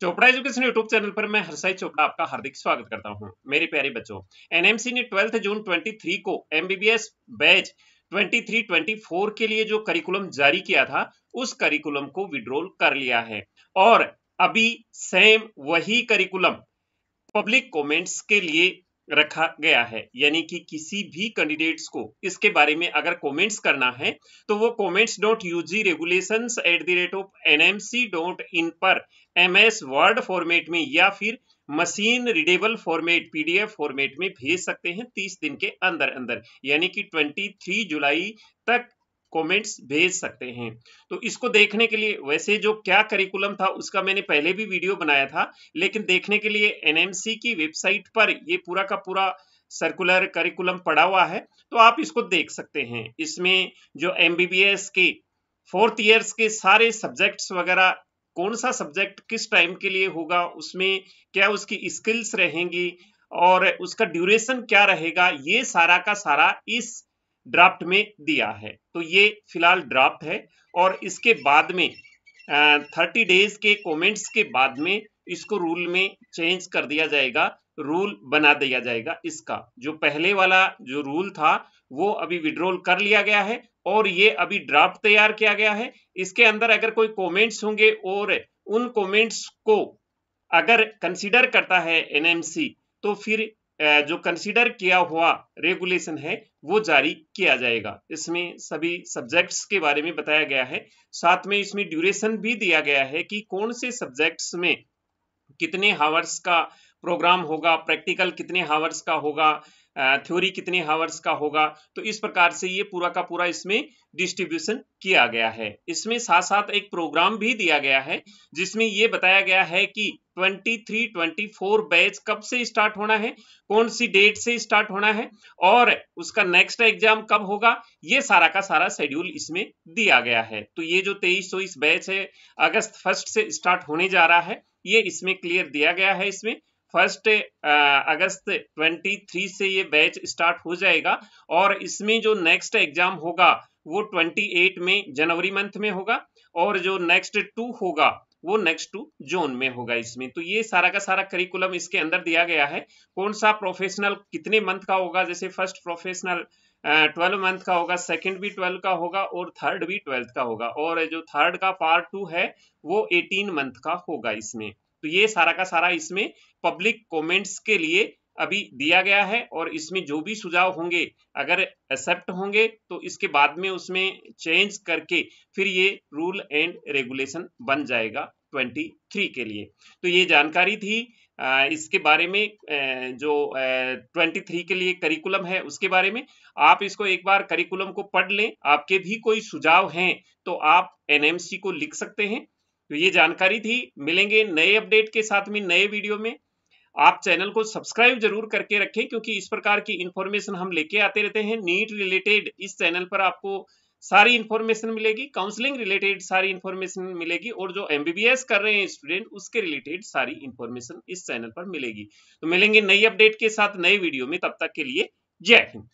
Chopra education YouTube channel पर मैं हरसाई चोपड़ा आपका हार्दिक स्वागत करता हूँ, मेरे प्यारे बच्चों। एनएमसी ने ट्वेल्थ जून 23 को एमबीबीएस बैच 23-24 के लिए जो करिकुलम जारी किया था, उस करिकुलम को विड्रोल कर लिया है। और अभी सेम वही करिकुलम पब्लिक कमेंट्स के लिए रखा गया है। यानी कि किसी भी कैंडिडेट्स को इसके बारे में अगर कमेंट्स करना है तो वो comments dot UG regulation at the rate of NMC dot in पर एमएस वर्ड फॉर्मेट में या फिर machine readable format PDF format में भेज सकते हैं 30 दिन के अंदर अंदर यानी कि 23 जुलाई तक कमेंट्स भेज सकते हैं। तो इसको देखने के लिए, वैसे जो क्या करिकुलम था, उसका मैंने पहले भी वीडियो बनाया था, लेकिन देखने के लिए एनएमसी की वेबसाइट पर ये पूरा का पूरा सर्कुलर करिकुलम पड़ा हुआ है तो आप इसको देख सकते हैं। इसमें जो एमबीबीएस के फोर्थ ईयर्स के सारे सब्जेक्ट्स वगैरह, कौन सा सब्जेक्ट किस टाइम के लिए होगा, उसमें क्या उसकी स्किल्स रहेंगी, और उसका ड्यूरेशन क्या रहेगा, ये सारा का सारा इस ड्राफ्ट में दिया है। तो ये फ़िलहाल ड्राफ्ट है और इसके बाद में थर्टी डेज़ के कमेंट्स के बाद में इसको रूल में चेंज कर दिया जाएगा रूल बना दिया जाएगा इसका। जो पहले वाला जो रूल था, वो अभी विड्रॉल कर लिया गया है और ये अभी ड्राफ्ट तैयार किया गया है। इसके अंदर अगर कोई कमेंट्स होंगे और उन कमेंट्स को अगर कंसीडर करता है एनएमसी तो फिर जो कंसीडर किया हुआ रेगुलेशन है, वो जारी किया जाएगा। इसमें सभी सब्जेक्ट्स के बारे में बताया गया है। साथ में इसमें ड्यूरेशन भी दिया गया है कि कौन से सब्जेक्ट्स में कितने हावर्स का प्रोग्राम होगा प्रैक्टिकल कितने हावर्स का होगा थ्योरी कितने हावर्स का होगा तो इस प्रकार से ये पूरा का पूरा इसमें डिस्ट्रीब्यूशन किया गया है। इसमें साथ साथ एक प्रोग्राम भी दिया गया है, जिसमें ये बताया गया है कि 23 24 बैच कब से स्टार्ट होना है, कौन सी डेट से स्टार्ट होना है, और उसका नेक्स्ट एग्ज़ाम कब होगा, ये सारा का सारा शेड्यूल इसमें दिया गया है। तो ये जो तेईस बैच है, अगस्त फ़र्स्ट से स्टार्ट होने जा रहा है ये इसमें क्लियर दिया गया है इसमें। फ़र्स्ट अगस्त 23 से ये बैच स्टार्ट हो जाएगा और इसमें जो नेक्स्ट एग्ज़ाम होगा, वो 28 में जनवरी मंथ में होगा और जो नेक्स्ट टू होगा, वो नेक्स्ट टू जोन में होगा इसमें। तो ये सारा का सारा करिकुलम इसके अंदर दिया गया है। कौन सा प्रोफेशनल कितने मंथ का होगा? जैसे फ़र्स्ट प्रोफेशनल ट्वेल्व मंथ का होगा, सेकंड भी ट्वेल्व का होगा और थर्ड भी ट्वेल्थ का होगा। और जो थर्ड का पार्ट टू है, वो एटीन मंथ का होगा इसमें। तो ये सारा का सारा इसमें पब्लिक कमेंट्स के लिए अभी दिया गया है और इसमें जो भी सुझाव होंगे, अगर एक्सेप्ट होंगे तो इसके बाद में उसमें चेंज करके फिर ये रूल एंड रेगुलेशन बन जाएगा। 23 के लिए। तो ये जानकारी थी। इसके बारे में जो 23 के लिए करिकुलम है, उसके बारे में आप इसको एक बार करिकुलम को पढ़ लें। आपके भी कोई सुझाव हैं तो आप एनएमसी को लिख सकते हैं। तो ये जानकारी थी। मिलेंगे नए अपडेट के साथ में नए वीडियो में। आप चैनल को सब्सक्राइब ज़रूर करके रखें, क्योंकि इस प्रकार की इंफॉर्मेशन हम लेके आते रहते हैं। नीट रिलेटेड इस चैनल पर आपको सारी इंफॉर्मेशन मिलेगी काउंसलिंग रिलेटेड सारी इंफॉर्मेशन मिलेगी और जो एमबीबीएस कर रहे हैं स्टूडेंट उसके रिलेटेड सारी इंफॉर्मेशन इस चैनल पर मिलेगी। तो मिलेंगे नई अपडेट के साथ नए वीडियो में, तब तक के लिए जय हिंद।